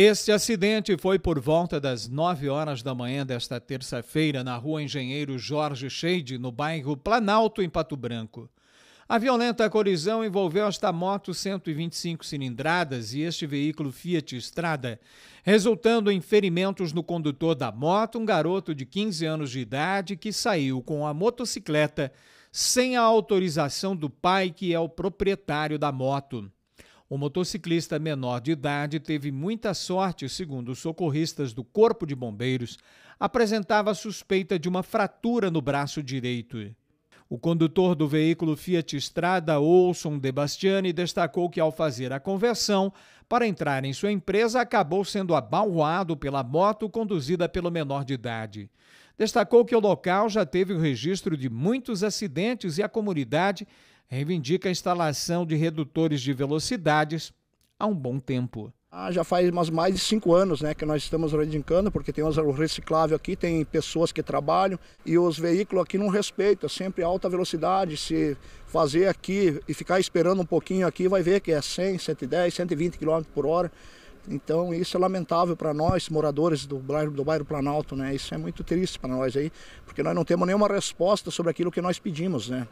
Este acidente foi por volta das 9 horas da manhã desta terça-feira na rua Engenheiro Jorge Cheide, no bairro Planalto, em Pato Branco. A violenta colisão envolveu esta moto 125 cilindradas e este veículo Fiat Strada, resultando em ferimentos no condutor da moto, um garoto de 15 anos de idade que saiu com a motocicleta sem a autorização do pai, que é o proprietário da moto. O motociclista menor de idade teve muita sorte, segundo os socorristas do Corpo de Bombeiros, apresentava suspeita de uma fratura no braço direito. O condutor do veículo Fiat Strada, Olson De Bastiani, destacou que ao fazer a conversão para entrar em sua empresa, acabou sendo abalroado pela moto conduzida pelo menor de idade. Destacou que o local já teve o registro de muitos acidentes e a comunidade reivindica a instalação de redutores de velocidades há um bom tempo. Ah, já faz umas mais de cinco anos né, que nós estamos reivindicando, porque tem o reciclável aqui, tem pessoas que trabalham e os veículos aqui não respeitam, sempre alta velocidade. Se fazer aqui e ficar esperando um pouquinho aqui, vai ver que é 100, 110, 120 km por hora. Então isso é lamentável para nós, moradores do bairro, do bairro Planalto, né? Isso é muito triste para nós aí, porque nós não temos nenhuma resposta sobre aquilo que nós pedimos, né?